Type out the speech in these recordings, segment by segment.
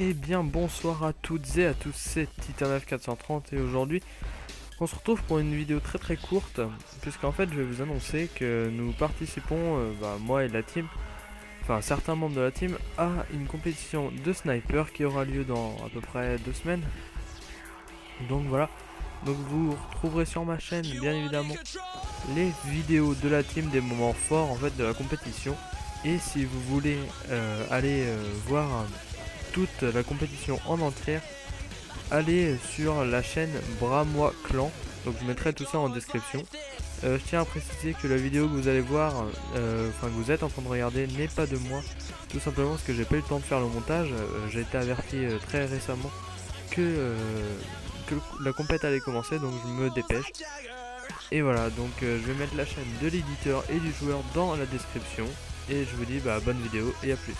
Eh bien bonsoir à toutes et à tous, c'est Titan9 et aujourd'hui on se retrouve pour une vidéo très très courte puisqu'en fait je vais vous annoncer que nous participons, euh, bah, moi et la team, enfin certains membres de la team, à une compétition de sniper qui aura lieu dans à peu près deux semaines. Donc voilà, donc vous retrouverez sur ma chaîne bien évidemment les vidéos de la team des moments forts en fait de la compétition. Et si vous voulez euh, aller euh, voir toute la compétition en entière allez sur la chaîne Bramois Clan. Donc je mettrai tout ça en description. Euh, je tiens à préciser que la vidéo que vous allez voir enfin que vous êtes en train de regarder n'est pas de moi. Tout simplement parce que j'ai pas eu le temps de faire le montage. J'ai été averti très récemment que la compète allait commencer, donc je me dépêche. Et voilà, donc euh, je vais mettre la chaîne de l'éditeur et du joueur dans la description. Et je vous dis bah, bonne vidéo et à plus.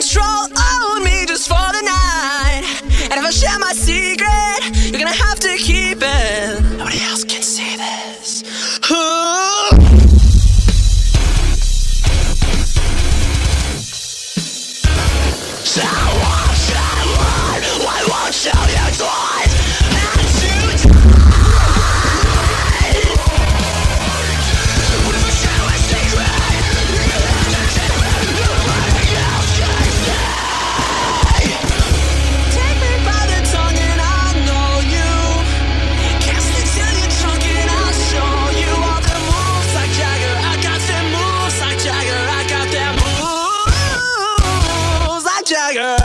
Control Jagger.